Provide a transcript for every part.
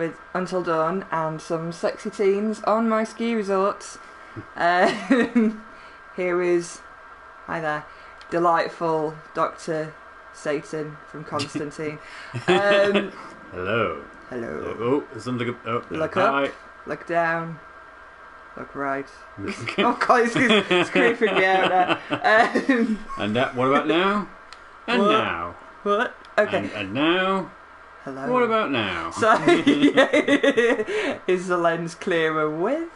with Until Dawn and some sexy teens on my ski resorts. Um, here is, hi there, delightful Dr. Satan from Constantine. Um, Hello. hello. Oh, there's something. Oh, Look hi. up. Look down. Look right. oh god, it's, it's creeping me out now. Um, And that. What about now? And What? now. what? Okay. And, and now. Hello. What about now? So, is the lens clearer with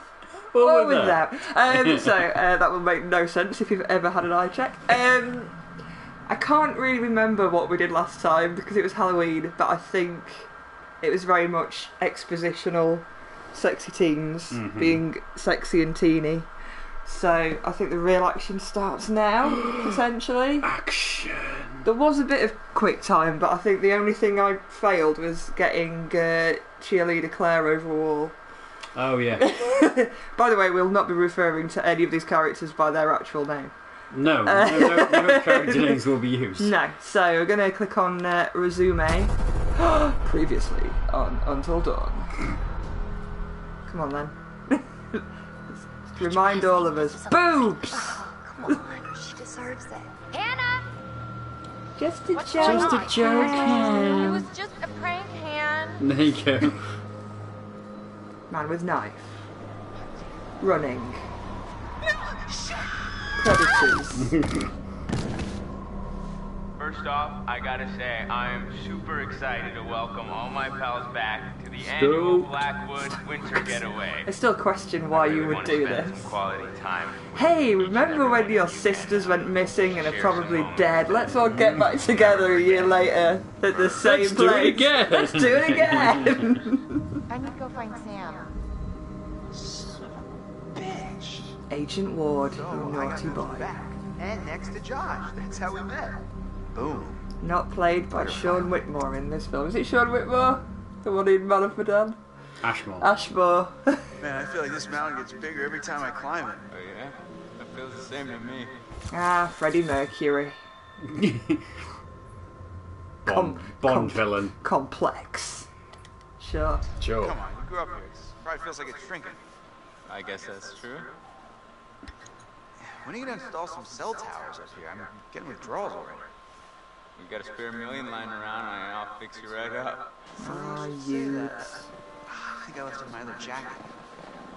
What or without? Um, so uh, that would make no sense if you've ever had an eye check. Um, I can't really remember what we did last time because it was Halloween, but I think it was very much expositional, sexy teens Mhm. being sexy and teeny. So I think the real action starts now, potentially. Action. There was a bit of quick time, but I think the only thing I failed was getting uh, cheerleader Claire over a wall. Oh yeah. By the way, we'll not be referring to any of these characters by their actual name. No, Uh, no, no, no character names will be used. No, so we're going to click on uh, resume. Previously on Until Dawn. Come on then. Remind all of us. Boobs! Oh, come on. She deserves it. Hannah! Just a What's joke. Just a on? joke, It Han. was just a prank, Han. There you go. Man with knife. Running. No! Predators. First off, I gotta say, I am super excited to welcome all my pals back to the Stoked. annual Blackwood Winter Getaway. I still question why you would do this. Quality time. Hey, remember when your sisters went missing and are probably dead? Let's all get back mm. together a year later at the same Let's do place. it again. Let's do it again. I need to go find Sam. Bitch. Agent Ward, So you naughty boy. back. And next to Josh. That's how we met. Boom. Not played by Sean Whitmore in this film. Is it Sean Whitmore? The one in Man of Medan? Ashmore. Ashmore. Man, I feel like this mountain gets bigger every time I climb it. Oh yeah? That feels the same to me. ah, Freddie Mercury. Bond, Com- Bond com- villain. Complex. Sure. Sure. Come on, you grew up here. This probably feels like it's shrinking. I guess that's true. When are you gonna install some cell towers up here? I'm getting withdrawals already. You got a spare million lying around, and I'll fix you right up. Ah, you. I think I left in my other jacket.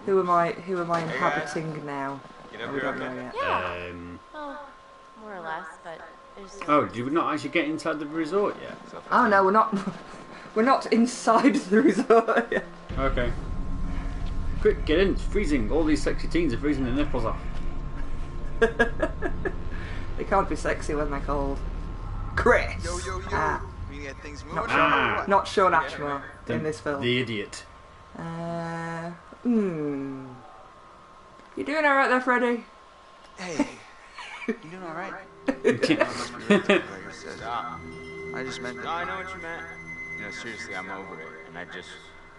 Who am I? Who am I guys. inhabiting now? Get up we here, don't know okay? yet. Yeah. Um, Oh, more or less, but oh, did we not actually get inside the resort yet? Oh no, we're not. We're not inside the resort. yet. Okay. Quick, get in. It's freezing. All these sexy teens are freezing their nipples off. they can't be sexy when they're cold. Chris. Yo, yo, yo. Ah, get things not or Ah. not Shawn Ashmore The- in this film. The idiot. Uh, hmm. You doing all right there, Freddie? Hey, you doing all right? I just meant No. I know what you meant. You know, seriously, I'm over it, and I just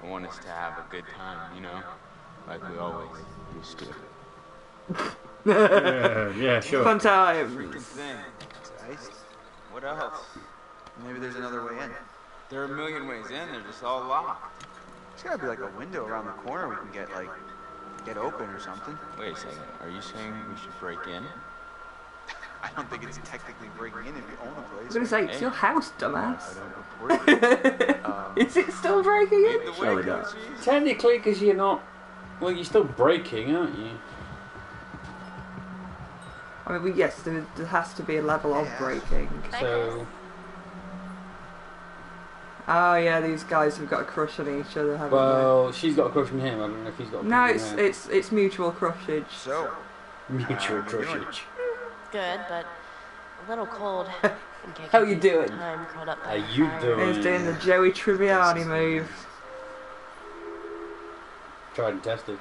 I want us to have a good time, you know, like we always used to. yeah, yeah, sure. Fun Freaking times. Thing. It's iced. What else? Maybe there's another way in. There are a million ways in. They're just all locked. There's gotta be like a window around the corner we can get like get open or something. Wait a second. Are you saying we should break in? I don't think it's technically breaking in if you own the I was place. gonna say it's your house, I dumbass. don't report it. um, Is it still breaking in? Surely not. Technically, because you're not. Well, you're still breaking, aren't you? I mean, yes, there, there has to be a level of Yeah. breaking. So. Oh yeah, these guys have got a crush on each other, haven't Well, she's got a crush on him. I don't know if he's got a? No, it's her. it's it's mutual crushage. so, Mutual How you doing? crushage. good, but a little cold. How you doing? I'm curled up How you fire. doing? He's doing the Joey Tribbiani move. Tried and tested.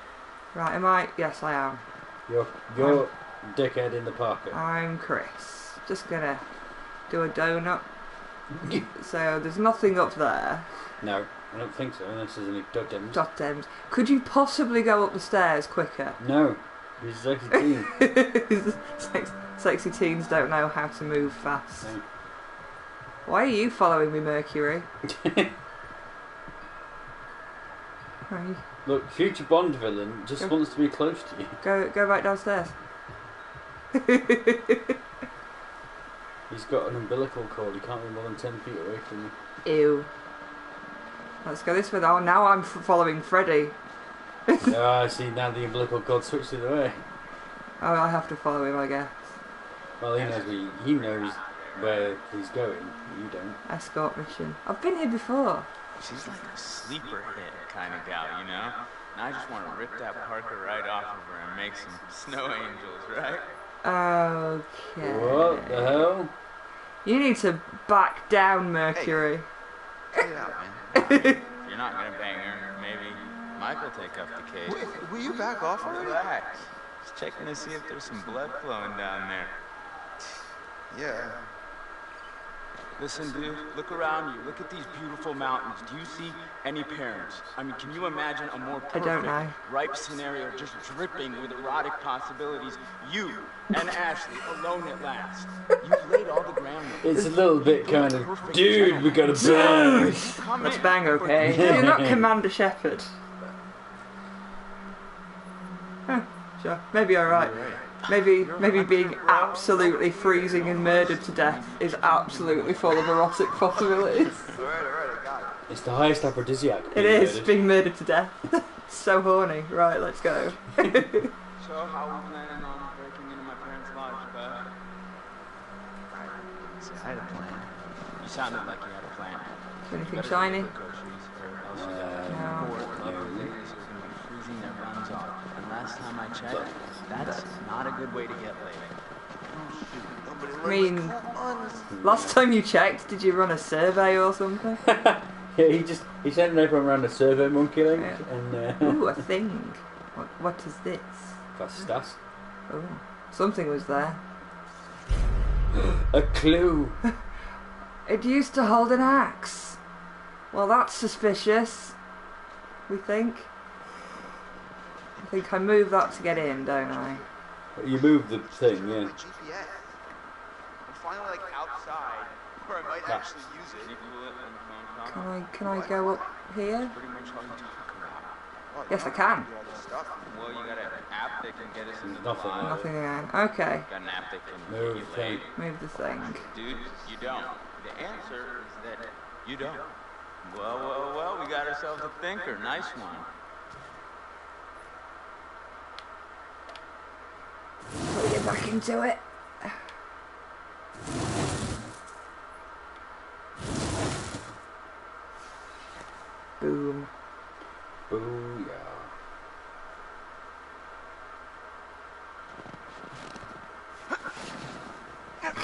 Right, am I? Yes, I am. You're, you're dickhead in the parka. I'm Chris. Just gonna do a donut. So there's nothing up there. no, I don't think so, unless there's any totems. Totems. Could you possibly go up the stairs quicker? No, he's a sexy teen. Sex, sexy teens don't know how to move fast. No. Why are you following me, Mercury? Look, future Bond villain just Go. wants to be close to you. Go go back downstairs. He's got an umbilical cord. He can't be more than ten feet away from you. Ew. Let's go this way now. Now I'm f- following Freddy. Ah, I see. Now the umbilical cord switched the other way. Oh, I have to follow him, I guess. Well, he knows where he, he knows where he's going. You don't. Escort mission. I've been here before. She's like a sleeper hit kind of gal, you know? And I just want to rip that parka right off of her and make some snow angels, right? Okay. What the hell? You need to back down, Mercury. Cut it out, you're not gonna bang her, maybe Mike will take up the case. Wait, will you back off already? Relax. Just checking to see if there's some blood flowing down there. Yeah. Listen, dude, look around you. Look at these beautiful mountains. Do you see any parents? I mean, can you imagine a more I perfect, don't know. ripe scenario just dripping with erotic possibilities? You and Ashley alone at last. You've laid all the groundwork. It's a little bit kind of, dude, we gotta bang. Let's bang, okay? You're not Commander Shepard. Huh, sure. Maybe alright. Maybe maybe being absolutely freezing and murdered to death is absolutely full of erotic possibilities. Alright, alright, I got it. It's the highest aphrodisiac. It being is murdered. being murdered to death. so horny. Right, let's go. So, how are we planning on breaking into my parents' lodge, bud? Uh, See, I had a plan. You sounded like you had a plan. Anything shiny? Uh, uh freezing their runs last time I checked, that's not a good way to get laid. I mean, likes cool ones. last time you checked, did you run a survey or something? yeah, he just he sent everyone around a survey monkey link Yeah. and uh, Ooh, a thing. What, what is this? that's Stas. Oh, something was there. A clue. It used to hold an axe. Well, that's suspicious. We think. I think I move that to get in, don't I? You move the thing, The yeah. GPS. I'm finally like outside where I might Yeah. actually use Can it. pull it on Can? I can I go up here? Pretty much all you talk about. Yes, I can. do all this stuff. Well, you got an app that can get us into Nothing. lodge. Nothing again. Okay. Got an app that can Move get you thing. Move the thing. Dude, you don't. The answer is that you don't. Well, well, well, we got ourselves a thinker. Nice one. Put you back into it. Boom. Booyah.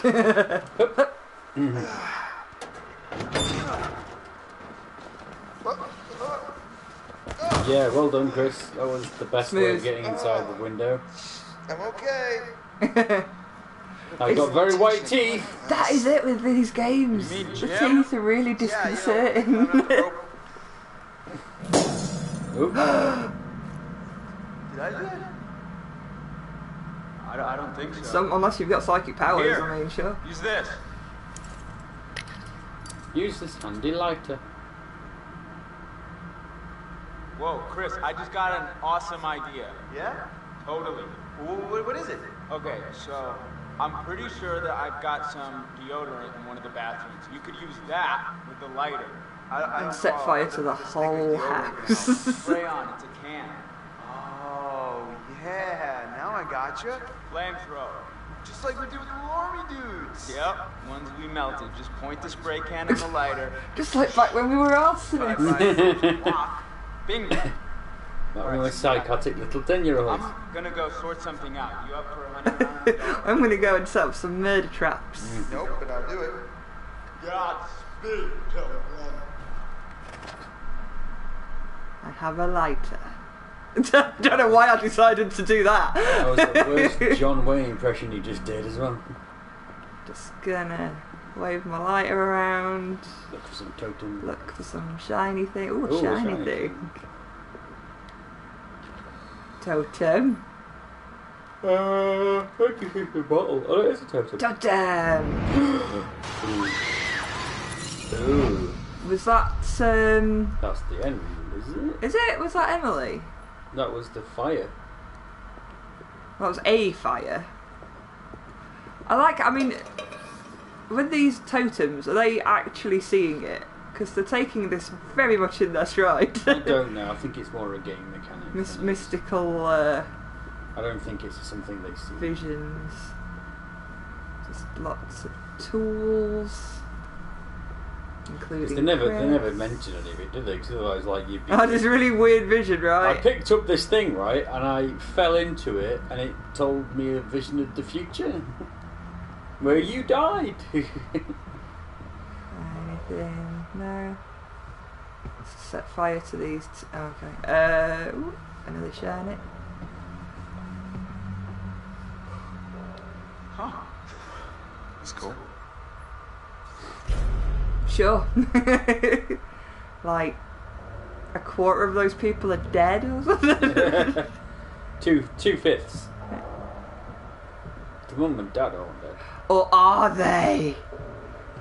Yeah, well done, Chris. That was the best way of getting inside the window. I'm okay. I've got very white teeth. That is it with these games. Mean the Jim? teeth are really Yeah, you know, disconcerting. climbing up the rope. Oop. Did I do that? I don't, I don't think so. Some, unless you've got psychic powers, Here. I mean, sure. Use this. Use this handy lighter. Whoa, Chris, I just got an awesome idea. Yeah? Totally. Wh- wh- what is it? Okay, so I'm pretty sure that I've got some deodorant in one of the bathrooms. You could use that with the lighter. I, I And set fire to the this thing with whole house. Spray on, it's a can. Oh, yeah. Now I gotcha. Flamethrower. Just like we do with the army dudes. Yep, ones we melted. Just point the spray can in the lighter. Just like back when we were Five, arsonists. five, lock. Bingo. That was a psychotic little ten-year-old. I'm gonna go sort something out. You up for a hundred? I'm gonna go and set up some murder traps. Mm. Nope, but I'll do it. Godspeed, Telegram. I have a lighter. Don't know why I decided to do that. That was the worst John Wayne impression you just did as well. Just gonna wave my lighter around, Look for some totem. look for some shiny thing. Ooh, Ooh, a shiny, shiny thing. Totem. Uh, where do you think the bottle? Oh, it is a totem. Totem! Ooh. Was that, um. That's the end. Is it? Is it? Was that Emily? That was the fire. That was a fire. I like. I mean, with these totems, are they actually seeing it? Because they're taking this very much in their stride. I don't know. I think it's more a game mechanic. Mys- than it is- mystical uh, I don't think it's something they see. visions. Just lots of tools. including. They never, they never mention any of it, do they? Because otherwise, like you'd be. I had this really weird vision, right? I picked up this thing right, and I fell into it, and it told me a vision of the future, where you died. Anything? No. Set fire to these. T- oh, okay. Uh, ooh, another shine it. Huh. That's cool. Sure. like a quarter of those people are dead or something. two, two fifths. The mum and dad aren't dead. or are they?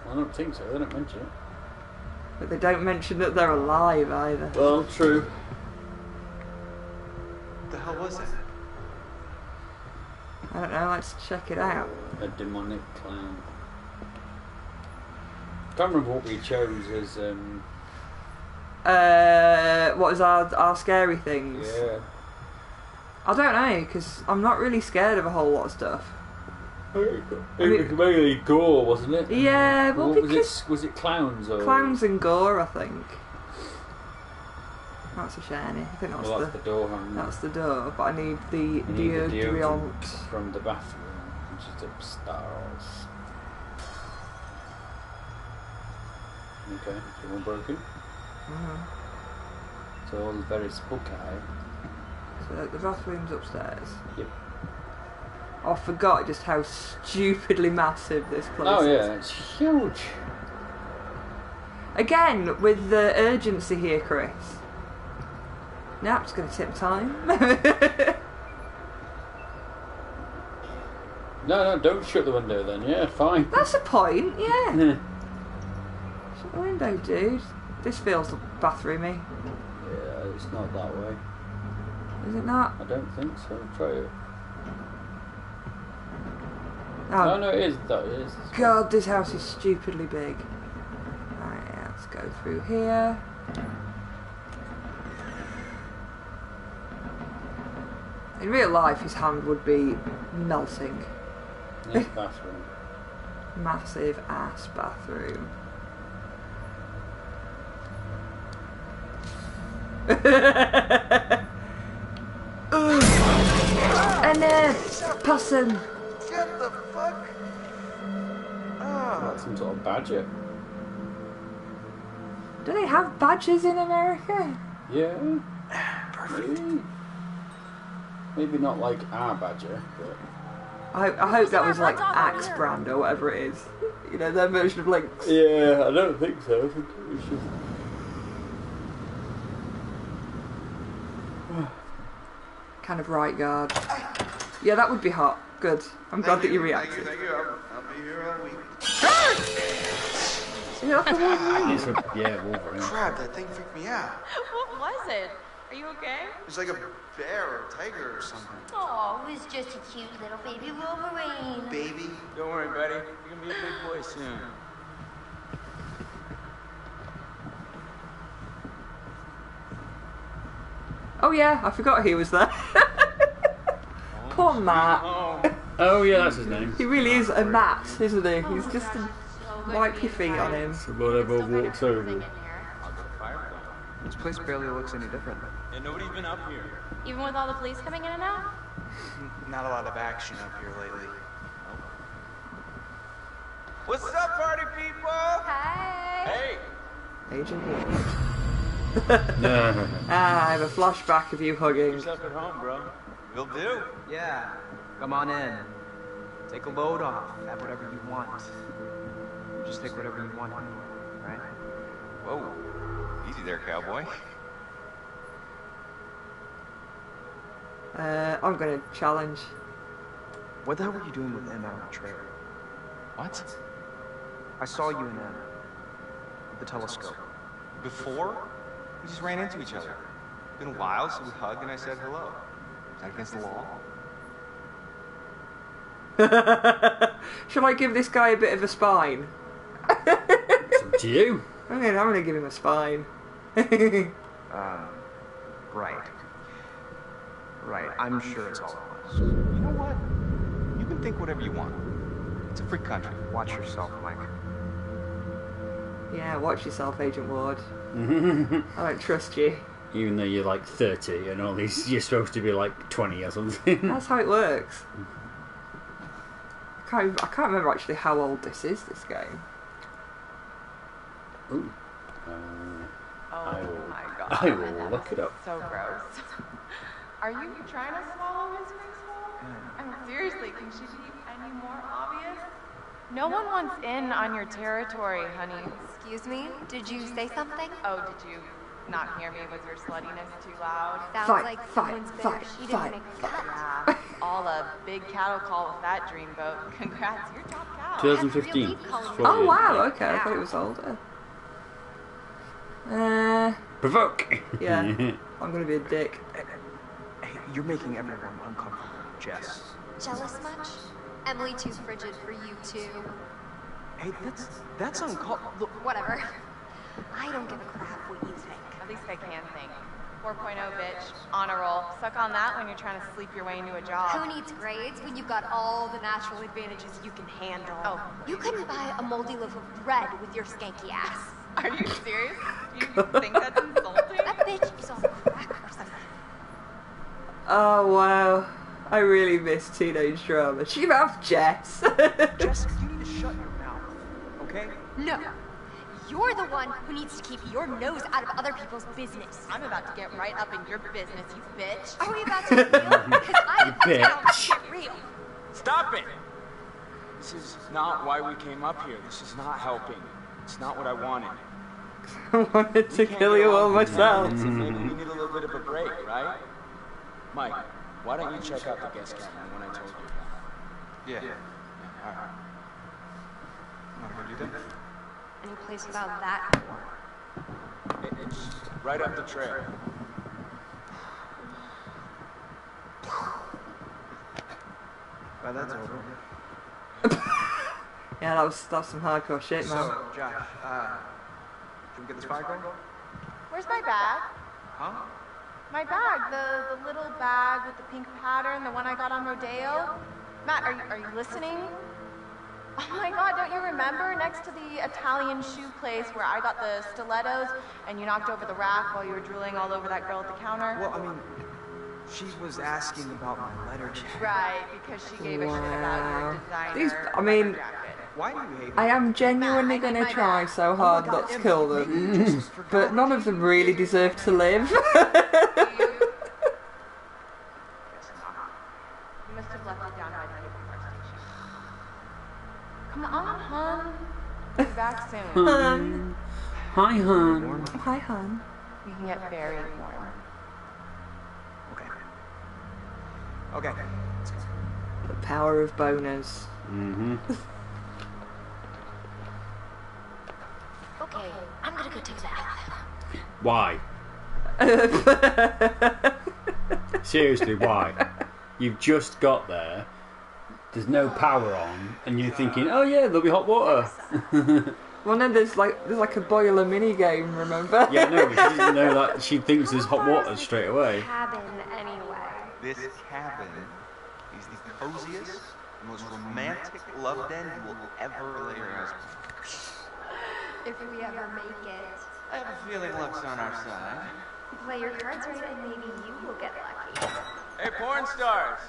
I don't think so. They don't mention it. But they don't mention that they're alive either. Well, true. The hell was it? I don't know. Let's check it out. A demonic clown. Can't remember what we chose as. um... Uh, what is our our scary things? Yeah. I don't know because I'm not really scared of a whole lot of stuff. It was mainly gore, wasn't it? Yeah, well, what was because it? Was it clowns or clowns and gore, I think. That's a shiny. I think that's Well, the that's the door handle. that's the door, but I need the You need the deodorant. from the bathroom, which is upstairs. Okay, so one broken. Mhm. So all very spooky. So the bathroom's upstairs. Yep. Oh, I forgot just how stupidly massive this place Oh is. yeah, it's huge. Again, with the urgency here, Chris. Now it's going to tip time. No, no, don't shut the window then. Yeah, fine. That's a point, yeah. yeah, Shut the window, dude. This feels bathroomy, Yeah, it's not that way. is it not? I don't think so. Try it. Oh, No, no, it is. That it is. God, this house is stupidly big. Alright, yeah, let's go through here. In real life, his hand would be melting. Yes, bathroom. Massive ass bathroom. and uh, possum. Some sort of badger. Do they have badgers in America? Yeah. Perfect. Maybe. Maybe not like our badger, but I, I hope that was like Axe brand or whatever it is. You know, their version of Lynx. yeah, I don't think so. I think it was just Kind of right guard. Yeah, that would be hot. Good. I'm glad that you reacted. Thank you, thank you. I'll, I'll be here all week. Is it like a Wolverine? It's yeah, Wolverine. Crap, that thing freaked me out. What was it? Are you okay? It's like a bear or a tiger or something. Oh, it was just a cute little baby Wolverine. Baby. Don't worry, buddy. You're gonna be a big boy soon. Oh yeah, I forgot he was there. Poor oh. Matt. Oh, Oh yeah, that's his name. He really is a Matt, isn't he? Oh, He's just a wipe your feet on him. Whatever walks over. I'll get a fire going. This place barely looks any different. Yeah, nobody's been up here. Even with all the police coming in and out? Not a lot of action up here lately. What's up, party people? Hi. Hey, Agent Wolf. Ah, I have a flashback of you hugging. yourself at home, bro. Will do. Yeah, come on in. Take a load off. Have whatever you want. Just take whatever you want, right? Whoa. Easy there, cowboy. Uh, I'm gonna challenge. What the hell were you doing with Emma on the trailer? What? I saw you in Emma. With the telescope. Before? We just ran into each other. Been a while, so we hugged and I said hello. Is that against the law? Shall I give this guy a bit of a spine? It's up to you. I'm gonna, I'm gonna give him a spine. Uh, right. Right, I'm sure it's all it was. You know what? You can think whatever you want. It's a free country. Watch yourself, Mike. yeah, watch yourself, Agent Ward. I don't trust you. Even though you're like 30 and all these, you're supposed to be like 20 or something. That's how it works. I can't, I can't remember actually how old this is, this game. Ooh. Uh, Oh I will- my god. I will look it up. So gross. Are you trying to swallow his face hole? I mean, seriously, can she be any more obvious? No one wants in on your territory, honey. Excuse me? Did you say something? Oh, did you not hear me? Was your sluttiness too loud? Sounds Fight, like fight, someone's fight, she fight, didn't make cut. Yeah, all a big cattle call with that dreamboat. Congrats, you're top cow. 2015. Really calling It's you- Oh wow, okay, I thought it was older. Uh, Provoke! yeah, I'm gonna be a dick. Hey, you're making everyone uncomfortable, Jess. Jealous much? Emily too frigid for you too. Hey, that's that's uncalled. Look, Whatever. I don't give a crap what you think. At least I can think. 4.0 bitch, honor roll. Suck on that when you're trying to sleep your way into a job. Who needs grades when you've got all the natural advantages you can handle? Oh. You couldn't buy a moldy loaf of bread with your skanky ass. Are you serious? You think that's insulting? That bitch is on crack or something. Oh wow, I really miss teenage drama. She mouth Jess. Jess, you need to shut your mouth, okay? No. You're the one who needs to keep your nose out of other people's business. I'm about to get right up in your business, you bitch. Are we about to get real? Because I'm down to bitch. get real. Stop it! This is not why we came up here. This is not helping. It's not what I wanted. I wanted to kill you all along for 10 myself. minutes and Maybe we need a little bit of a break, right? Mike, why don't you check out the guest cabin when I told you? Yeah. yeah. All right. Want to go do that? Any place without that? It- It's right up the trail. Well, that's over. Yeah, that was that's some hardcore shit, man. So, Josh, uh, should we get this fire going? Where's my bag? Huh? My bag, the, the little bag with the pink pattern, the one I got on Rodeo. Matt, are you, are you listening? Oh my god, don't you remember next to the Italian shoe place where I got the stilettos and you knocked over the rack while you were drooling all over that girl at the counter? Well, I mean, she was asking about my letter jacket. Right, because she gave a shit about your Wow. designer. These- I mean- jacket. Why do you hate me? I am genuinely Matt, I need gonna try so hard Oh not to kill them, maybe you just forgot. but none of them really deserve to live. You must have left it down by the Newport station. Come on, hon. Be back soon. um, Hi, hon. hi, hon. We can get very warm. Okay. Okay. The power of boners. Mm-hmm. Okay, I'm gonna go take a bath. Why? Seriously, why? You've just got there. There's no power on, and you're thinking, "Oh yeah, there'll be hot water." Well, no, there's like there's like a boiler mini game. Remember? yeah, no, but she doesn't know that. She thinks there's hot water straight away. Cabin, anyway. This cabin is the coziest, most romantic love den you will ever lay your eyes on. If we ever make it. I have a feeling luck's on our side. Play your cards right and maybe you will get lucky. Hey, porn stars!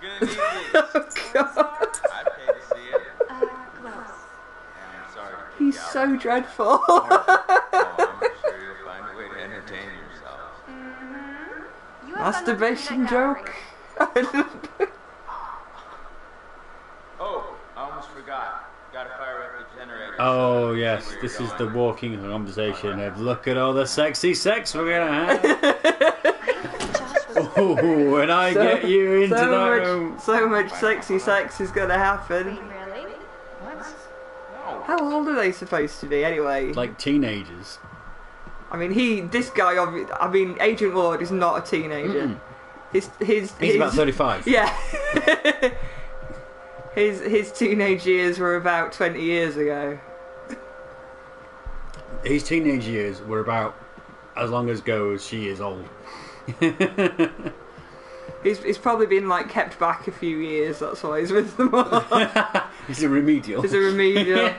Gonna need these. oh God, I'd pay to see it. Uh, close. Yeah, I'm sorry. to he's freak out. so dreadful. Oh, I'm sure you'll find a way to entertain yourselves. You have fun with Masturbation that gallery. joke. Oh, I almost forgot. Gotta fire up the generator. Oh so yes, this is the walking conversation of look at all the sexy sex we're gonna have. Josh was oh, when I So- get you into so that much, room. so much sexy sex is gonna happen. How old are they supposed to be anyway? Like teenagers. I mean, he, this guy, I mean, Agent Ward is not a teenager. His, his, He's his, about 35. Yeah. his his teenage years were about twenty years ago. His teenage years were about as long as go as she is old. He's, he's probably been like kept back a few years. That's why he's with them all. He's a remedial. He's a remedial.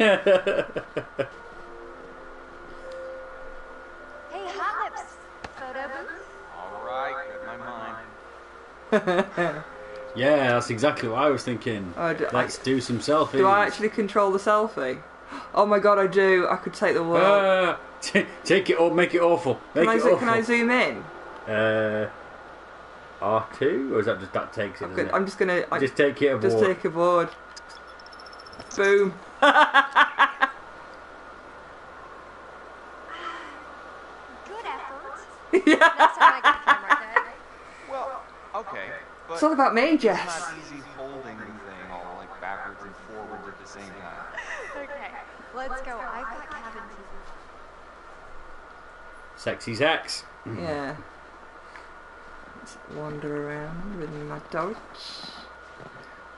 Hey, Hot Lips. Photo booth? All right, read my mind. yeah, that's exactly what I was thinking. Oh, do, Let's do some selfies. do I actually control the selfie? Oh my god, I do. I could take the world. Ah, t- take it or make it awful. Make can, I, it zo- awful. can I zoom in? Uh, R two or is that just that takes it? I'm, doesn't it? I'm just gonna I, just take it just take a board. Boom. Good effort. That's how I get the camera good. Well, okay, but It's all about me, it's Jess. not easy holding the thing all like backwards and forwards at the same time. Okay, let's go. I've got cabin fever. Sexy sex. Yeah. Let's wander around with my torch,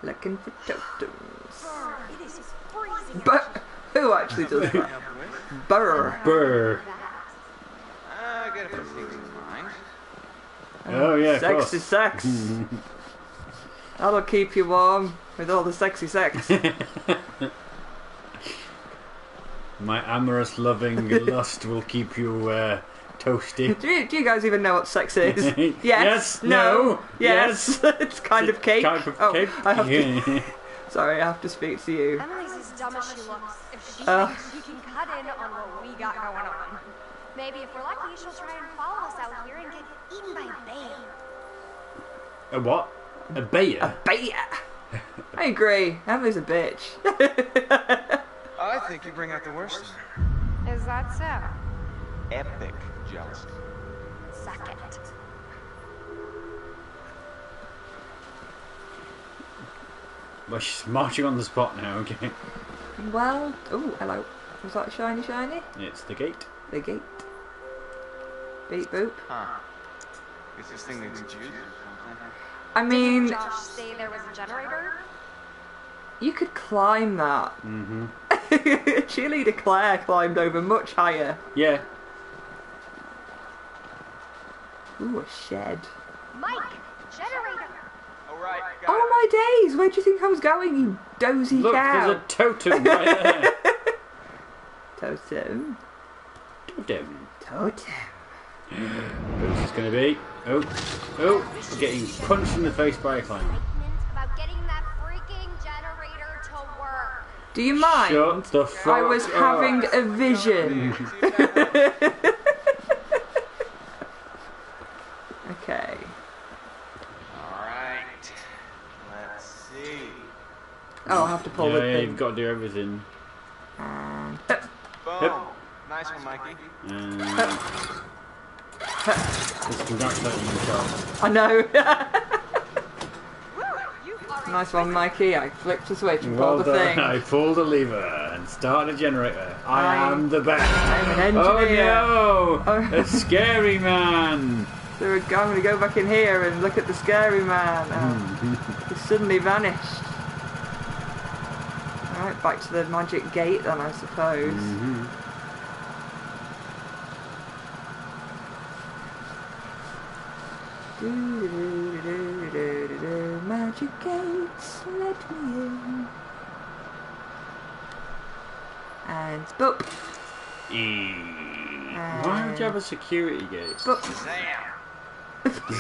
looking for totems. It is freezing. But who actually does that? Burr. Burr. Ah, I got a few things in mind. Oh, oh yeah, of course. is sex. That'll keep you warm with all the sexy sex. My amorous loving lust will keep you uh, toasty. do, you, do you guys even know what sex is? Yes. Yes, No. no, Yes. it's kind of cake. Kind of oh, cake. I have to. Sorry, I have to speak to you. Emily's as dumb as she looks. If she Uh. thinks she can cut in on what we got going on. Maybe if we're lucky, she'll try and follow us out here and get eaten by a bear. A what? A bear? A bear. I agree. Emily's a bitch. I think you bring out the worst in her. Is that so? Epic jealousy. Suck it. Well, she's marching on the spot now. Okay, well, oh, hello. Was that shiny, shiny? it's the gate. The gate. Beep boop. Huh. Is this thing needs juice or? I mean, Josh say there was a generator? you could climb that. Mm-hmm. Cheerleader Claire climbed over much higher. Yeah. Ooh, a shed. Mike! Generator! All right, got Oh my days! Where do you think I was going, you dozy Look, cow? there's a totem right there. Totem. totem. Totem. Who's this going to be? Oh, oh, getting punched in the face by a clown. Do you mind? Shut the fuck I was up. having a vision. okay. All right. Let's see. Oh, I'll have to pull Yeah, the yeah, thing. you've got to do everything. And Boom. Nice one, Mikey. And just congratulating yourself. I know. Woo! You are nice one, Mikey. I flipped the switch and Well pulled the done. thing. I pulled a lever and started a generator. I I- am the best. I'm an Oh no! Oh. A scary man. So I'm going to go back in here and look at the scary man. Oh, he suddenly vanished. Alright, back to the magic gate then, I suppose. Mhm. Do-do-do-do-do-do-do. Magic gates, let me in. And boop, Eh. Why would you have a security gate? boop.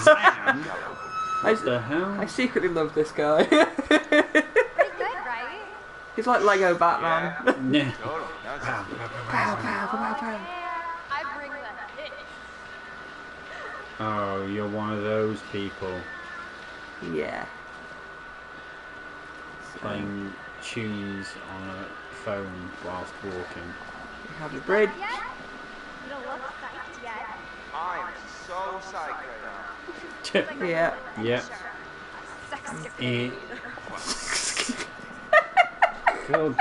Zam? I, What the hell? I secretly love this guy. pretty good, right? He's like Lego Batman. Yeah. Totally. That Pow, pow, pow, pow. I bring the hit. Oh, you're one of those people Yeah. Playing tunes on a phone whilst walking. We have the bridge. Yet? You don't look psyched yet. I am so psyched right now. Yeah. yeah. Sex Eh. God.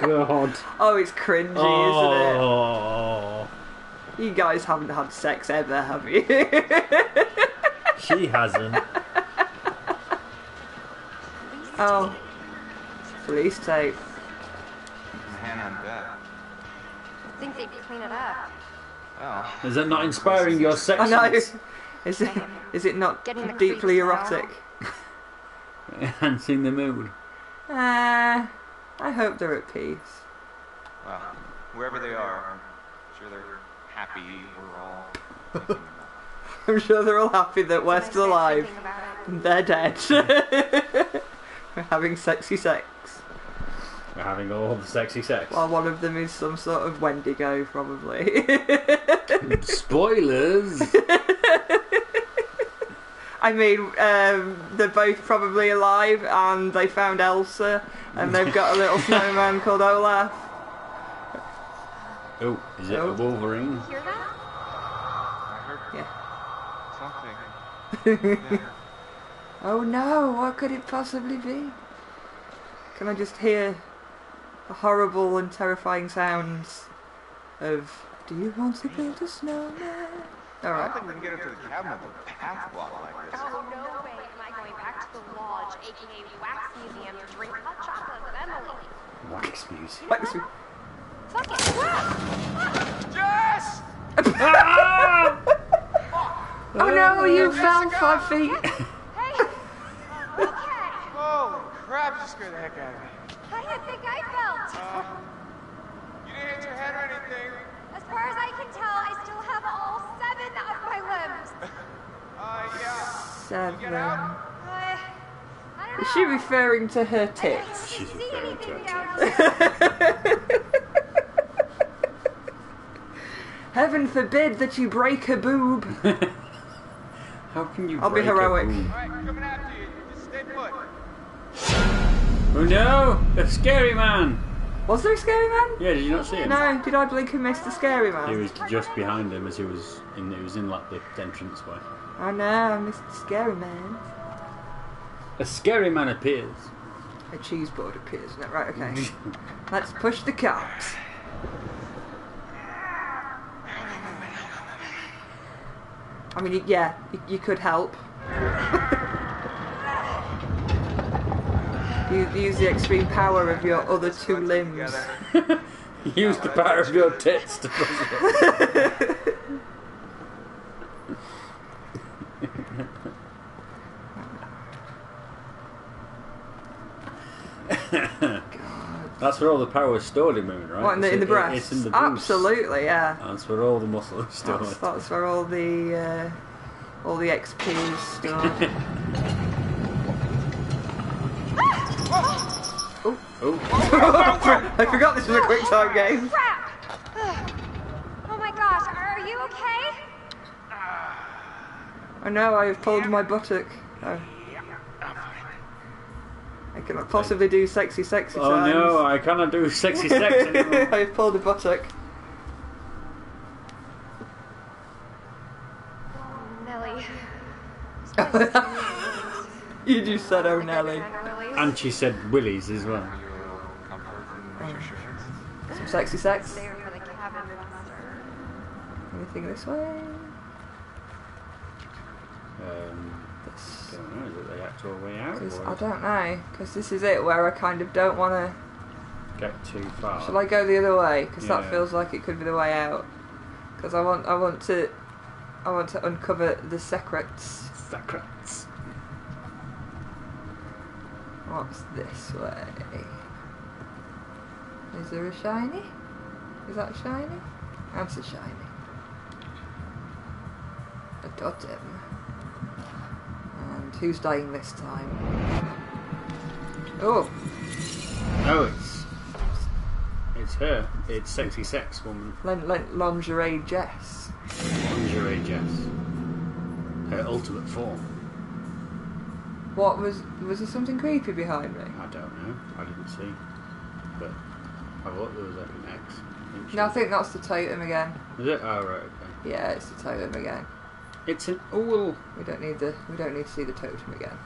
God. Oh, it's cringy, isn't Oh. it? You guys haven't had sex ever, have you? She hasn't. oh. Police tape. Hand on deck. I think they'd clean it up. Well, Is that not inspiring your sex? I know. Is it, is it not Getting deeply erotic? Enhancing the mood. Uh, I hope they're at peace. Well, wherever they are, I'm sure they're happy we're all. I'm sure they're all happy that we're still alive. thinking about it. and They're dead. we're having sexy sex. We're having all the sexy sex. Well, one of them is some sort of Wendigo, probably. Spoilers. I mean, um, they're both probably alive, and they found Elsa, and they've got a little snowman called Olaf. oh, is it Oh. a Wolverine? Hear that? I heard Yeah. something. Yeah. Oh no, what could it possibly be? Can I just hear the horrible and terrifying sounds of Do you want to build a snowman? I Alright. think we can get into the cabin with a path block like this. Oh, no way am I going back to the lodge, aka Wax Museum, to drink hot chocolate with Emily. Wax Museum? Wax- Fuck it. Jess! Ah! Oh no, oh, you fell five feet! Hey! Uh, okay. Holy crap, you scared the heck out of me. How do you think I felt? Uh, you didn't hit your head or anything. As far as I can tell, I still have all seven of my limbs. Uh, yeah. Seven. I, I don't know. Is she referring to her tits? really She's see referring to her down here. Heaven forbid that you break a boob. How can you? I'll be break a heroic. Oh no! The scary man. Was there a scary man? Yeah, did you not see him? No, did I blink and miss the scary man? He was just behind him as he was in. He was in like the entrance way. Oh no, I missed the scary man. A scary man appears. A cheese board appears. No, right, okay. Let's push the cart. I mean, yeah, you, you could help. you use the extreme power of your other two limbs. Use the power of your tits to push it. That's where all the power is stored in women, right? What in the, in the breast? It's in the boobs. Absolutely, yeah. That's where all the muscle is stored. That's, that's where all the uh, all the XP is stored. Oh, I forgot this was a quick time game. Oh, crap! Oh my gosh, are you okay? I know I have pulled my buttock. Oh. I cannot possibly do sexy, sexy oh times. no! I cannot do sexy sex anymore. I have pulled a buttock. Oh, Nelly. You just said, oh Nelly. And she said willies as well. Comfort and reassurance. Some sexy sex. There for the. Anything this way? Um, This. don't know. Is it the actual way out? 'Cause Or I don't know, because this is it where I kind of don't want to. get too far. Shall I go the other way? Because that feels like it could be the way out. Because I want, I want to, I want to uncover the secrets. Secrets. What's this way? Is there a shiny? Is that shiny? That's a shiny. A totem. And who's dying this time? Oh, No, it's it's her. It's sexy sex woman. lin- lin- lingerie Jess. Lingerie Jess. Her ultimate form. What was was there something creepy behind me? I don't know. I didn't see. But I thought there was like an X. No, I think that's the totem again. Is it? Oh right. Okay. Yeah, it's the totem again. It's an oh. We don't need the we don't need to see the totem again.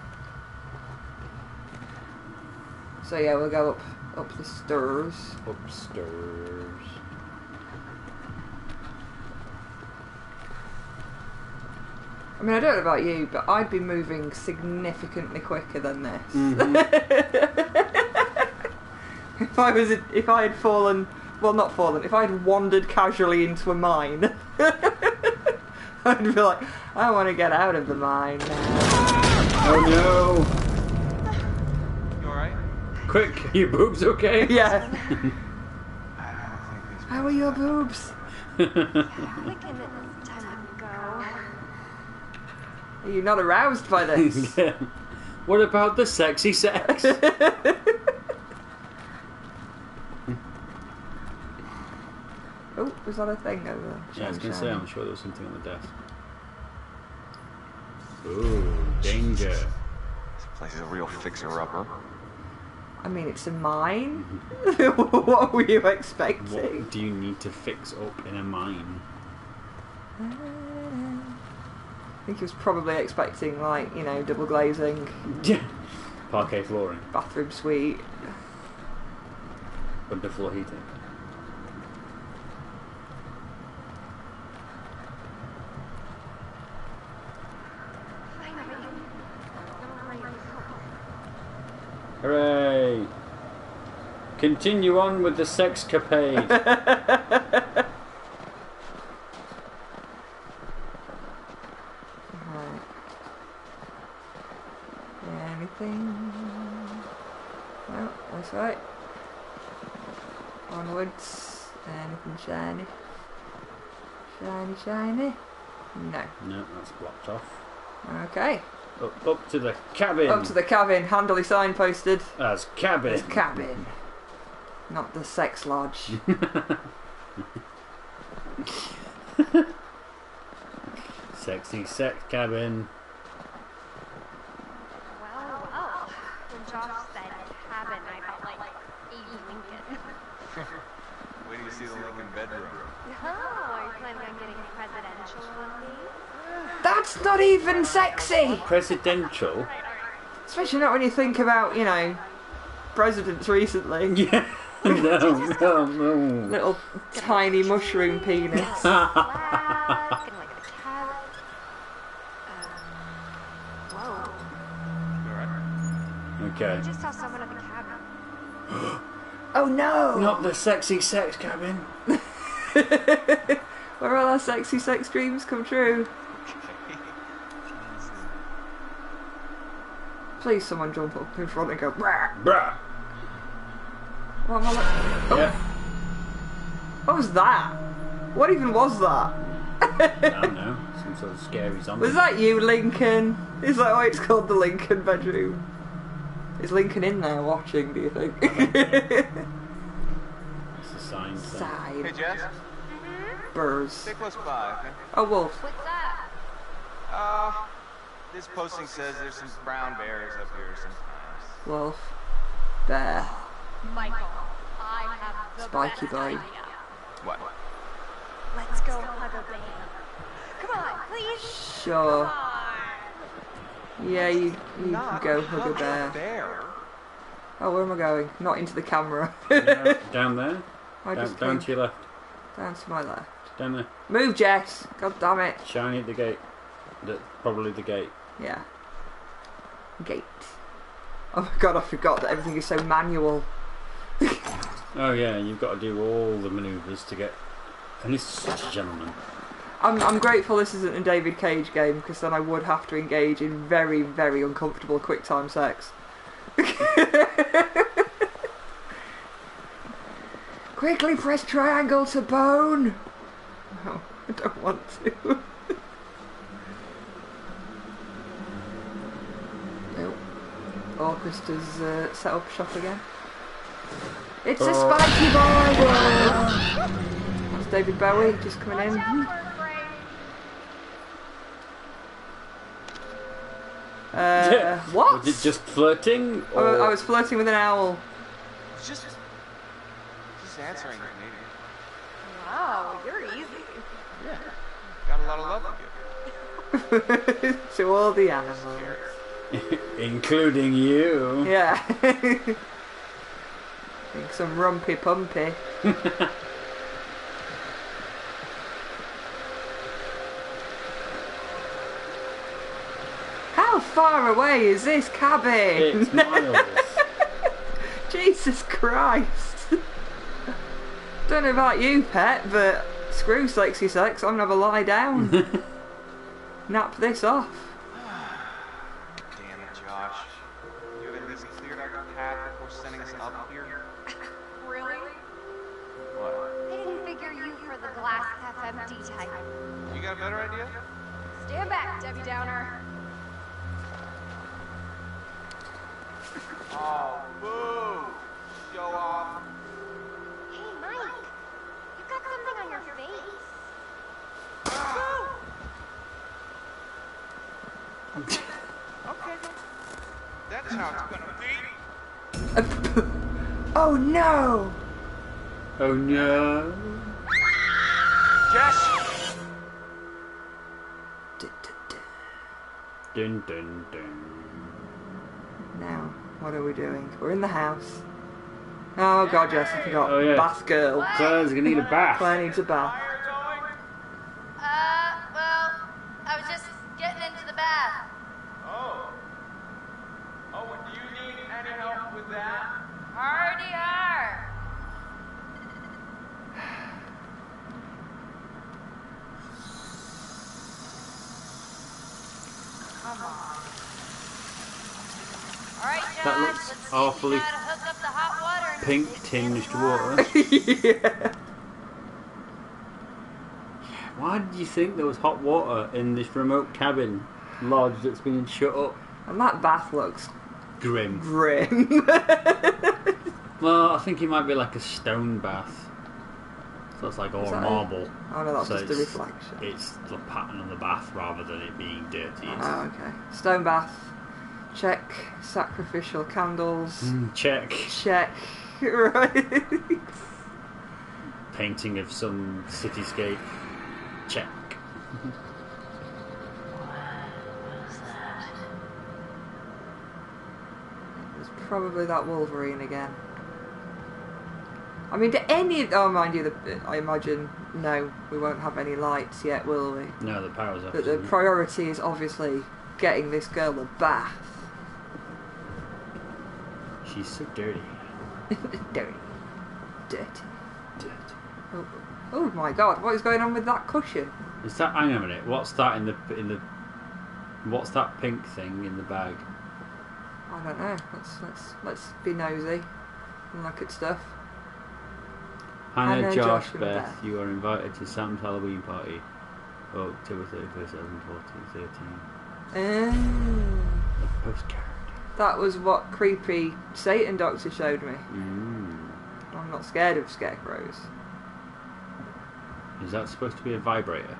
So yeah, we'll go up up the stairs. Upstairs. I mean, I don't know about you, but I'd be moving significantly quicker than this. Mm-hmm. if I was, if I had fallen, well, not fallen, if I had wandered casually into a mine, I'd be like, I want to get out of the mine now. Oh You alright? no! Quick, are your boobs okay? Yeah. I don't think How are your boobs? We can it's time to go. Are you not aroused by this? Yeah. What about the sexy sex? oh, was that a thing over there? yeah, I was going to say. I'm sure there was something on the desk. Ooh, danger. This place is a real fixer-upper. I mean, it's a mine. Mm-hmm. what were you expecting? What do you need to fix up in a mine? Uh, I think he was probably expecting, like, you know, double glazing, Yeah. Parquet flooring, bathroom suite. underfloor heating. Hooray! Continue on with the sexcapade. Right. Anything? No, that's right. Onwards. Anything shiny? Shiny, shiny? No. no, that's blocked off. Okay. Up, up to the cabin. Up to the cabin, handily signposted. As cabin. As cabin. Not the sex lodge. Sexy sex cabin. Well, well. When Josh said cabin, I felt like Abe Lincoln. Wait till you see the Lincoln bedroom. Oh, are you planning on getting presidential on me? That's not even sexy! Presidential. Especially not when you think about, you know, presidents recently. Yeah. no, no, no. Little tiny mushroom penis. Black and like a cat. Um, whoa. You alright? Okay. I just saw someone at the cabin. Oh no! Not the sexy sex cabin. Where all our sexy sex dreams come true. Please, someone jump up in front and go. "Rah." Bruh. What, am I like- oh, Yeah. what was that? What even was that? I don't know. Some sort of scary zombie. Was that you, Lincoln? Is that why it's called the Lincoln bedroom? Is Lincoln in there watching? Do you think? It's a sign. saying- Side Hey, Jess. burrs. Stay close by, okay? Oh, wolf. What's that? Uh, this posting says there's some brown bears up here sometimes. Wolf. Bear. Michael, I have the Spiky best boy. idea. What? Let's go hug a bear. Come on, please. Sure. Come on. Yeah, you, you can go hug a hug bear. bear. Oh, where am I going? Not into the camera. Yeah, down there. I Down, just down to your left. down to my left. Down there. Move, Jess! God damn it. Shiny at the gate. The, probably the gate. Yeah. Gate. Oh my god, I forgot that everything is so manual. Oh yeah, you've got to do all the manoeuvres to get. And he's such a gentleman. I'm, I'm grateful this isn't a David Cage game because then I would have to engage in very, very uncomfortable quick time sex. Quickly press triangle to bone! No, I don't want to. nope. August has uh, set up shop again. It's a spiky boy! That's David Bowie just coming in. Uh, what? Was it just flirting? I Or... I was flirting with an owl. It's just, just answering if needed. Wow, you're easy. Yeah. Got a lot of love to give. to all the animals. Including you. Yeah. Think some rumpy pumpy. How far away is this cabin? It's miles. Jesus Christ. Don't know about you, pet, but screw sexy sex. I'm gonna have a lie down. Nap this off. Got a better idea? Stand back, Debbie Downer. Oh, boo! Show off. Hey, Mike. You've got something on your face. Okay. That's how it's gonna be. Oh no! oh no. Jess! Dun dun dun. Now, what are we doing? We're in the house. Oh god, yes, I forgot. Oh. Bath girl. Claire's gonna need a bath. Claire needs a bath. Fire going? Uh, well, I was just getting into the bath. Oh. Oh, and do you need any help with that? Already are. Come on. All right, Josh, That looks let's see awfully if you know how to hook up the hot water and pink tinged water. water. yeah. Why did you think there was hot water in this remote cabin lodge that's been shut up? And that bath looks Grim. grim. Well, I think it might be like a stone bath. So it's like all that it? marble. oh no, that's So just a it's- reflection. It's the pattern on the bath rather than it being dirty. Oh, okay. Stone bath. Check. Sacrificial candles. Mm, check. Check. Right. Painting of some cityscape. Check. Where was that? It's probably that Wolverine again. I mean, do any? Oh, mind you, the, I imagine no, we won't have any lights yet, will we? No, the power's off. But the priority is obviously getting this girl a bath. She's so dirty. Dirty. Dirty. Dirty. Oh, oh my god, what is going on with that cushion? Is that? Hang on a minute. What's that in the in the? What's that pink thing in the bag? I don't know. Let's let's let's be nosy and look at stuff. Hannah, Hannah, Josh, Josh, Beth, Beth. you are invited to Sam's Halloween party. Oh, October 31st, 2014, 13. Oh, A postcard. That was what creepy Satan Doctor showed me. Mm. I'm not scared of scarecrows. Is that supposed to be a vibrator?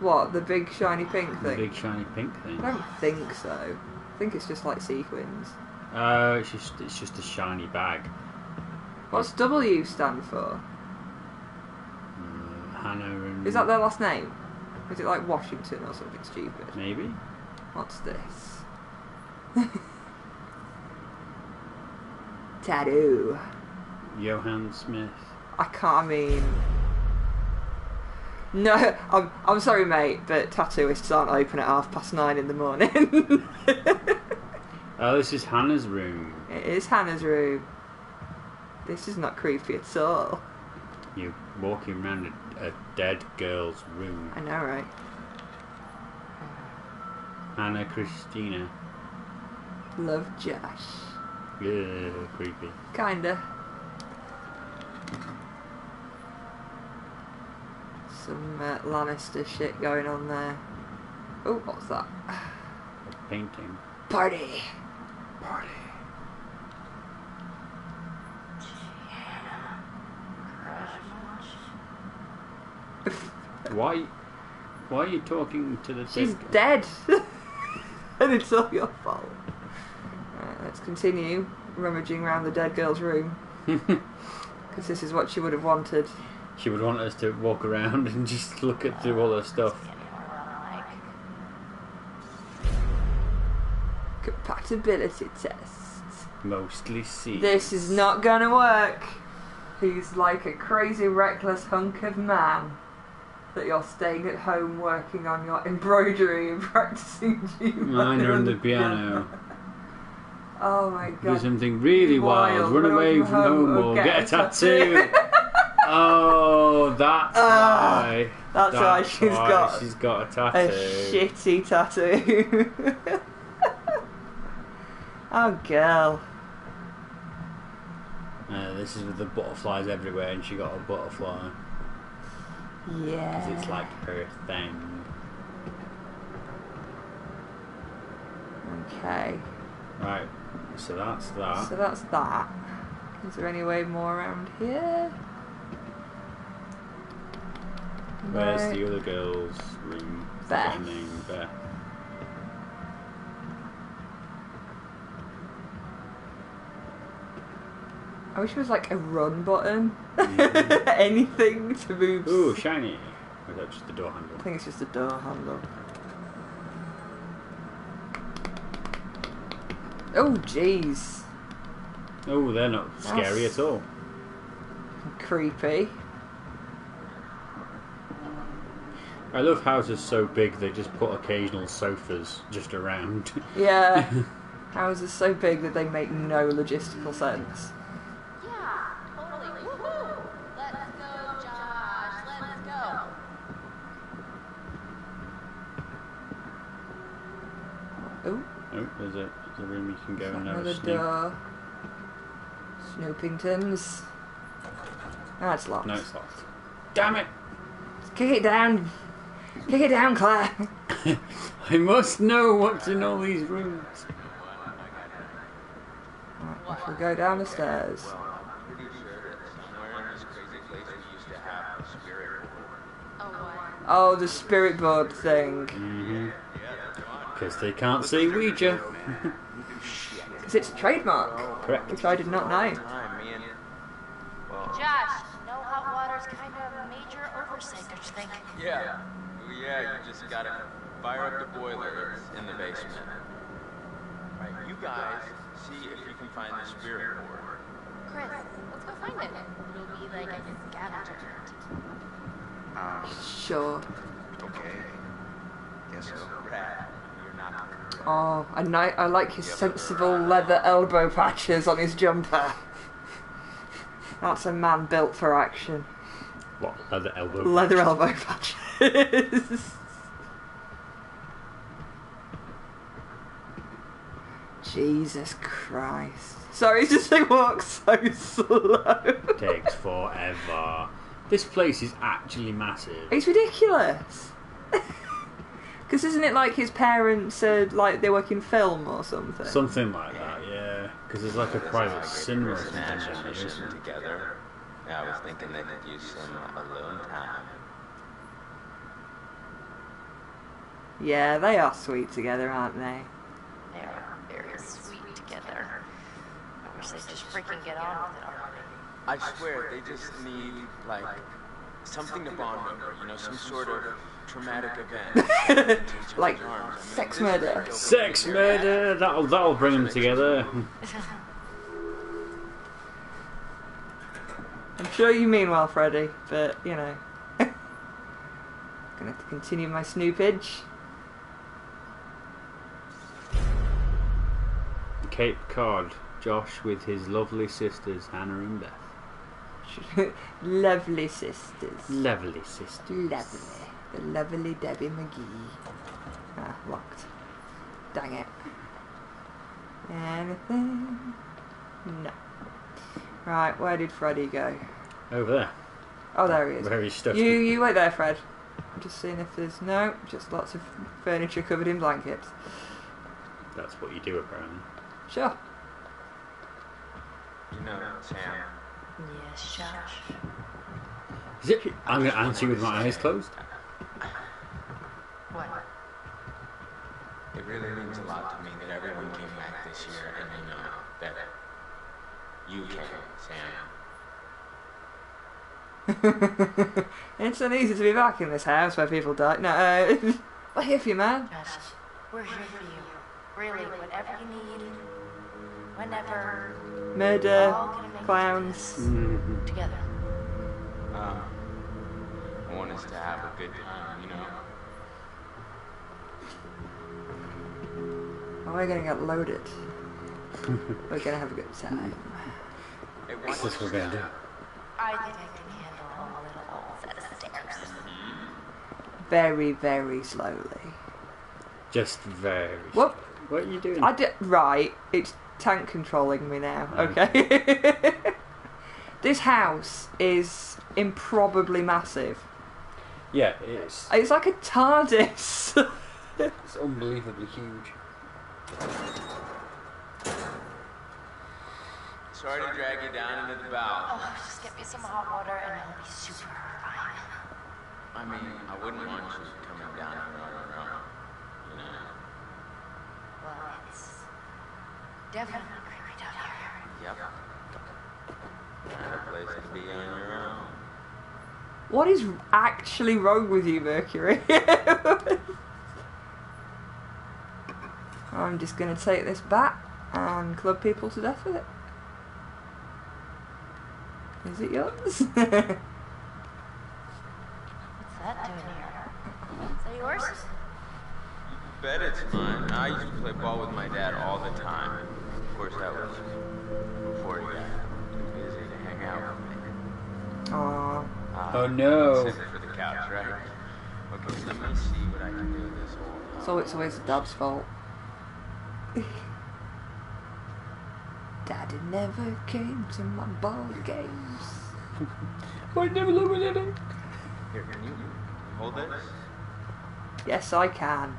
What the big shiny pink thing? The big shiny pink thing? I don't think so. I think it's just like sequins. Uh, it's just it's just a shiny bag. What's W stand for? Uh, Hannah and Is that their last name? Is it like Washington or something stupid? maybe? What's this? Tattoo. Johann Smith. I can't. I mean, no. I'm. I'm sorry, mate, but tattooists aren't open at half past nine in the morning. Oh, this is Hannah's room. it is Hannah's room. This is not creepy at all. You're walking around a, a dead girl's room. I know, right? Hannah Christina. Love Josh. Yeah, creepy. Kinda. Some uh, Lannister shit going on there. Oh, what's that? A Painting. Party. Party. Why? Why are you talking to the She's dead. and it's all your fault. Right, let's continue rummaging around the dead girl's room. Because this is what she would have wanted. She would want us to walk around and just look at through all her stuff. Compatibility test. Mostly see. This is not gonna work. He's like a crazy, reckless hunk of man. that you're staying at home working on your embroidery and practicing G Minor on the piano. Oh my god. Do something really wild. Wild. Run away from home or get a tattoo. oh, that's Ah, why. That's why she's why got She's got a tattoo. a shitty tattoo. oh girl. Uh, this is with the butterflies everywhere, and she got a butterfly Yeah. because it's like her thing. Okay. Right. So that's that. So that's that. Is there any way more around here? Where's No. the other girl's room? Name, Beth. I wish it was like a run button. Mhm. Anything to move. Ooh, shiny. Or is that just the door handle? I think it's just the door handle. Oh, jeez. Oh, they're not scary That's- at all. Creepy. I love houses so big they just put occasional sofas just around. Yeah. Houses so big that they make no logistical sense. Yeah, totally. Woohoo! Let's go, Josh. Let's go. Oh, oh, there's a, there's a room you can go and have another a snoop. door. Snoopingtons. That's locked. No, it's locked. Damn it! Kick it down. Kick it down, Claire. I must know what's in all these rooms. Right, off we go down the stairs. Well, I'm pretty sure that somewhere in this crazy place we used to have a spirit board. Oh. The spirit board thing. Mm-hmm. Because they can't see Ouija. Because it's a trademark, Correct. which I did not know. Time, me and well, Josh, no hot water's kind of a major oversight, don't you think? Yeah. Well, yeah, you just gotta fire up the boiler. It's in the basement. Right, you guys see if you can find the spirit board. Chris, let's go find it. It'll be like a scavenger hunt. um, Sure. okay. Guess so. Rat, Oh, I, ni- I like his sensible leather elbow patches on his jumper. That's a man built for action. What? Leather elbow? Leather elbow patches. Jesus Christ. Sorry, it's just they walk so slow. Takes forever. This place is actually massive. It's ridiculous. Because isn't it like his parents are like they work in film or something? Something like that, yeah. Because there's like a private Like cinema or something down are here, isn't sitting there? together. Yeah, I was thinking they could use some alone time. Yeah, they are sweet together, aren't they? They're very sweet together. I wish they'd just freaking get on with it already. I swear, they just need, like, something to bond over, you know, some sort of traumatic event. To each other's Like arms. I mean, sex murder. Sex murder! That'll, that'll bring them together. I'm sure you mean well, Freddy, but you know. Gonna have to continue my snoopage. Cape Cod. Josh with his lovely sisters, Hannah and Beth. Lovely sisters. Lovely sisters. Lovely. The lovely Debbie McGee. Ah, locked. Dang it. Anything? No. Right, where did Freddy go? Over there. Oh, there he is. Where he's stuffed. You, you wait there, Fred. I'm just seeing if there's no, just lots of furniture covered in blankets. That's what you do, apparently. Sure. You know, Sam, Yes, Josh. Is it? I'm going to answer you with my eyes closed. What? It really means a lot to me that everyone came back this year and you know that you came, Sam. it's not easy to be back in this house where people die. No, uh, we're here for you, man. Josh, we're here for you. Really, whatever you need. Whenever. we're Murder, all gonna make it through clowns. Mhm. Together. Um, want us to have a good time, you know? Are we gonna get loaded? We're gonna have a good time. Hey, What's this we're gonna do? I think I can handle a little set of stairs. Very, very slowly. Just very. Whoop! What are you doing? I did right. It's tank controlling me now. Oh. Okay. this house is improbably massive. Yeah, it is. It's like a TARDIS. It's unbelievably huge. Sorry to drag you down into the bow. Oh, just get me some hot water and I'll be super fine. I mean, I wouldn't want you coming down here on your own. You know? Well, it's definitely creepy down here. Yep. Not a place to be on your own. what is actually wrong with you, Mercury? I'm just gonna take this bat and club people to death with it. Is it yours? What's that doing here? Is that yours? You bet it's mine. I used to play ball with my dad all the time. Of course, that was before he got too busy to hang out with me. Aww. Ah, Oh, no. Save for the couch, right? Okay, let me see what I can do with this whole. So it's always Dad's fault. Daddy never came to my ball games. I never look at it. Here, can you hold this? Yes, I can.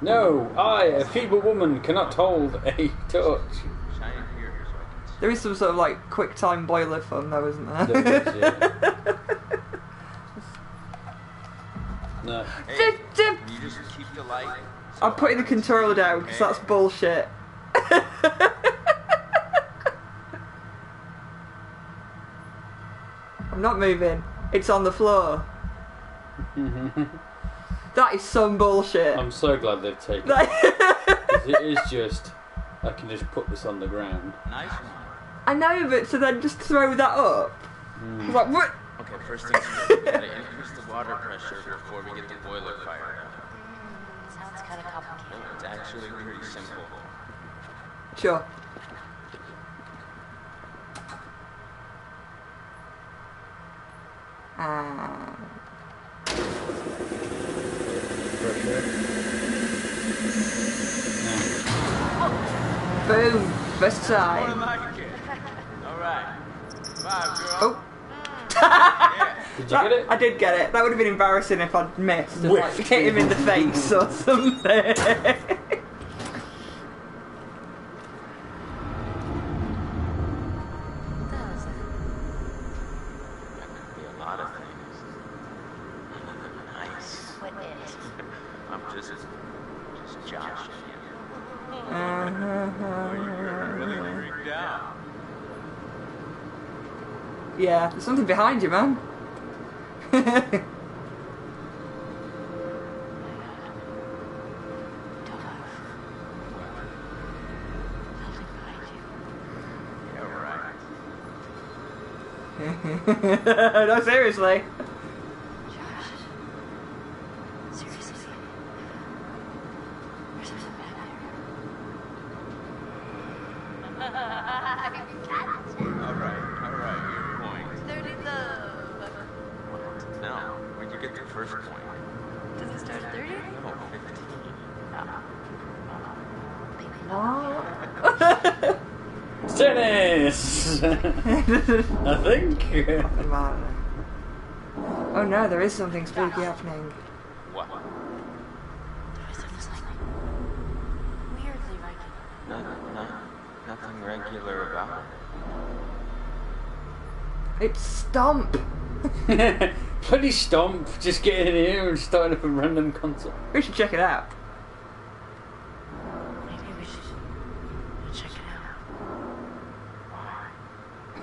No, I, a feeble woman, cannot hold a torch. Shine it here so I can see. There is some sort of like quick time boiler fun though, isn't there? There is, yeah. No. Hey, Dip, dip. can you just keep the light? So I'm putting the I controller down because that's bullshit. I'm not moving. It's on the floor. that is some bullshit. I'm so glad they've taken it. it is just, I can just put this on the ground. Nice one. I know, but to then just throw that up. Hmm. Like, what? Okay, first things first. We gotta increase the water pressure before we get the boiler fired up. Sounds kind of complicated. It's actually pretty simple. Sure. Ah. Boom. First time. All right. Five, girl. Oh. Yeah. Did you That- get it? I did get it. That would have been embarrassing if I'd missed and like, hit him in the face or something. What the hell that? That could be a lot of things. nice. What is? I'm just, just joshing you. You're really freaked out. yeah, there's something behind you, man. Don't move. Nothing behind you. Yeah, right. no, seriously. Josh. Seriously. There's something back All right, all right. Your point. there. 30 love. What? No. Where'd you get the first point? Does it start at 30? No, 15. Tennis! I think. oh no, there is something spooky happening. What? Something's like weirdly regular. No, no, nothing regular about it. It's Stomp. Bloody stomp, just getting in here and starting up a random concert. We should check it out. Maybe we should check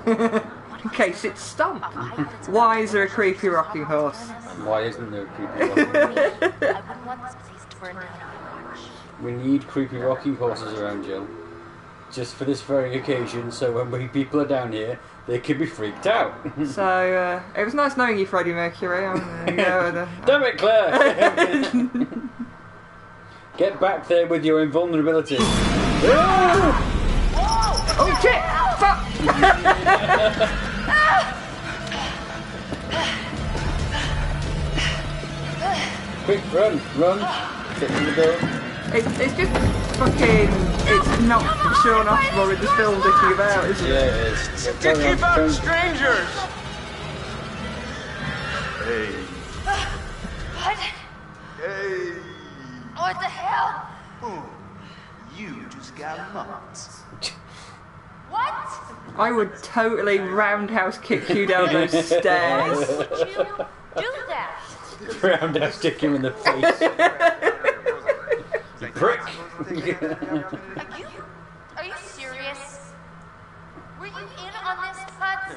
it out. In case it's Stomp. I hope it's Why is there a creepy rocking horse? Why isn't there a creepy rocking I wouldn't want this place to burn down on my watch. We need creepy rocking horses around, Jill. just for this very occasion, so when we people are down here, they can be freaked out. So uh, it was nice knowing you, Freddie Mercury. I'm gonna go with a- Damn it, Claire! Get back there with your invulnerability. Oh shit! Fuck! Quick, run, run. Get to the door. It's, it's just fucking. It's not Shawn Ashmore in this film dicking about, is it? Yeah, it is. You Go keep out strangers! Hey. What? Hey. What the hell? Boom. You just got mugged. What? I would totally roundhouse kick you down those stairs. Why Would you do that? Roundhouse stick him in the face. Prick. Are you? Are you serious? Were you in on this, Putz?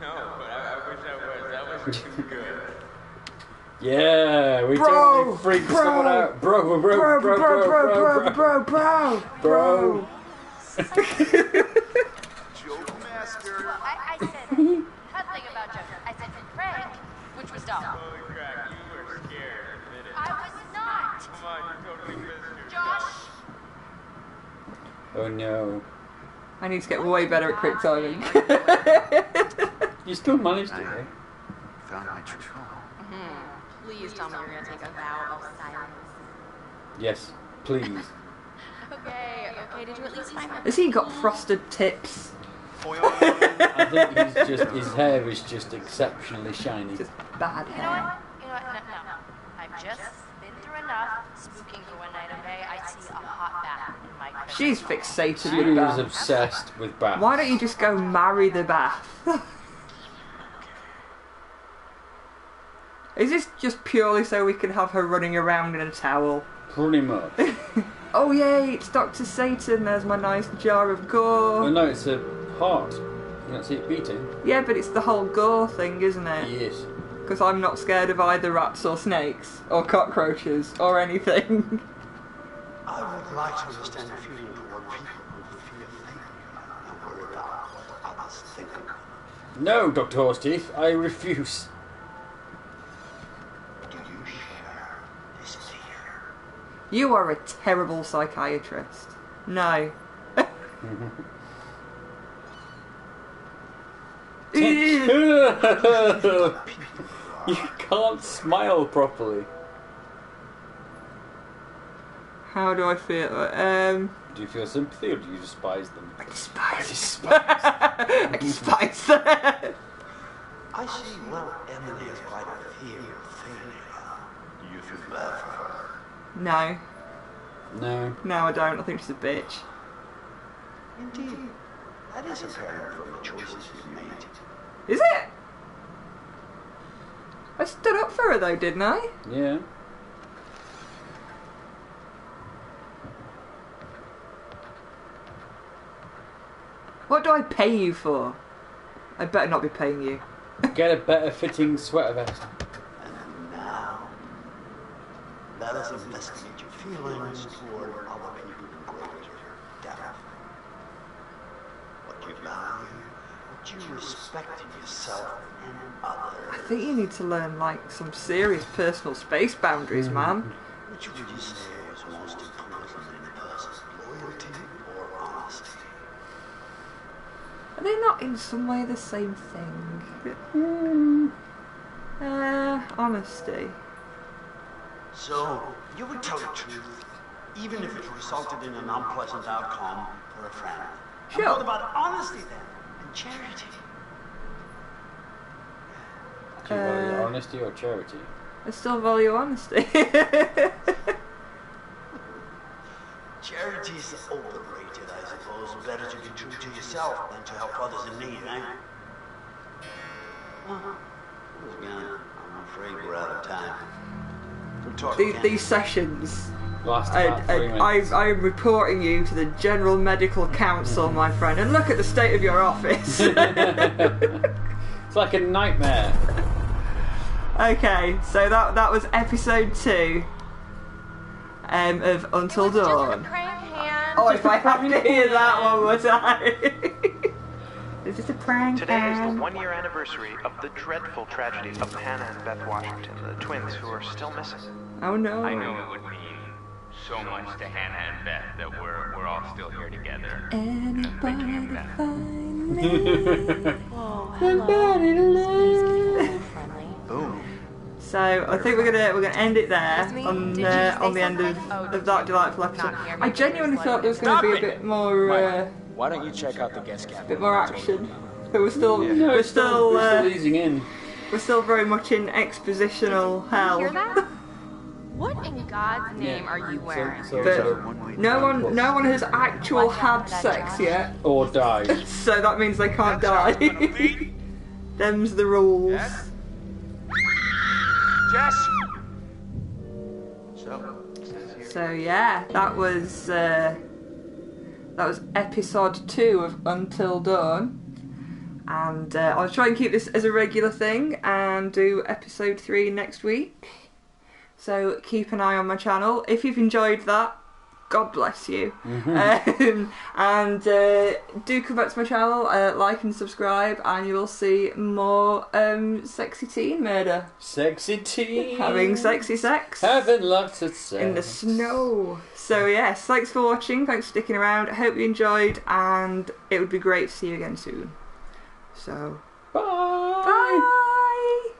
No, but I, I wish I was. That was too good. Yeah, we Bro, totally freaked bro, someone out. Bro, bro, bro, Bro, bro, bro, bro, bro, bro, Bro. bro. Joke master. Well, I, I said nothing about Joker. I said Craig, which was dumb. Holy crap, you were scared. Admit it. I was not. Come on, you totally missed Josh. Oh no. I need to get way better at quick timing. You still managed it, eh? Found my true home. Please tell me you're gonna take a vow of silence. Yes, please. Okay, okay, did you at least find my Has he got frosted tips? I think he's just his hair is just exceptionally shiny. Just bad You know hair. what? You know what? No, no. I've just been through enough spooking for one night, okay? I see a hot bath in my crib. She's fixated She with is baths. obsessed with baths. Why don't you just go marry the bath? Is this just purely so we can have her running around in a towel? Pretty much. Oh yay, it's Dr. Satan, there's my nice jar of well, gore. no, it's a heart. You can't see it beating. Yeah, but it's the whole gore thing, isn't it? Yes. Because I'm not scared of either rats or snakes, or cockroaches, or anything. I would like to understand your feeling toward people who fear failure and worry about what others think. No, Dr. Horseteeth, I refuse. Do you share this fear? You are a terrible psychiatrist. No. you can't smile properly. How do I feel? Um, Do you feel sympathy or do you despise them? I despise. Them. Despise I despise them. I see well Emily is quite a fear of failure. Do you feel bad for her? No, No. no, I don't. I think she's a bitch. Indeed. That is apparent from the choices you've made. Is it? I stood up for her though, didn't I? Yeah. What do I pay you for? I better not be paying you. Get a better fitting sweater vest. And now, let us investigate your feelings toward other people in greater depth. What you value, what you respect in yourself and I think you need to learn like some serious personal space boundaries, mm. man. Which would you say is most important in a person's loyalty or honesty? Are they not in some way the same thing? Uh, honesty. So, you would tell the truth, even if it resulted in an unpleasant outcome for a friend. And what about honesty then? And charity? Do you value Uh, honesty or charity? I still value honesty. Charity is overrated, I suppose. Better to be true to yourself than to help others in need, eh? Uh-huh. Again, I'm afraid we're out of time. We'll talk these, again. these sessions, Last I, about three I, minutes. I, I'm reporting you to the General Medical Council, my friend, and look at the state of your office. It's like a nightmare. okay, so that that was episode two um, of Until it just a Dawn. Praying hand Oh, if I have to hear that one more time. This is this a prank? Today is the one year anniversary of the dreadful tragedy of Hannah and Beth Washington, the twins who are still missing. Oh no. I know it would mean so much to Hannah and Beth that we're we're all still here together. Anybody find me? Whoa, Somebody to love. friendly. Boom. So I think we're gonna we're gonna end it there on Did you uh, on the end of. Oh, of that delightful episode. I genuinely thought there was gonna be a bit more uh, Why don't you check out the guest cabin? A bit more action, but we're still No, we're still, still we're uh, still easing in. we're still very much in expositional hell. What in God's name are you wearing? So, But so, no one no one has actual had sex Josh. yet, or died. so that means they can't die. Them's the rules. Jess! So. So yeah, that was uh, that was episode two of Until Dawn, and uh, I'll try and keep this as a regular thing and do episode three next week. So keep an eye on my channel. If you've enjoyed that, God bless you. Um, and uh, do come back to my channel, uh, like and subscribe, and you will see more um, sexy teen murder Sexy teen. having sexy sex Having lots of sex. in the snow. So yes, thanks for watching. Thanks for sticking around. I hope you enjoyed, and it would be great to see you again soon. So bye. Bye.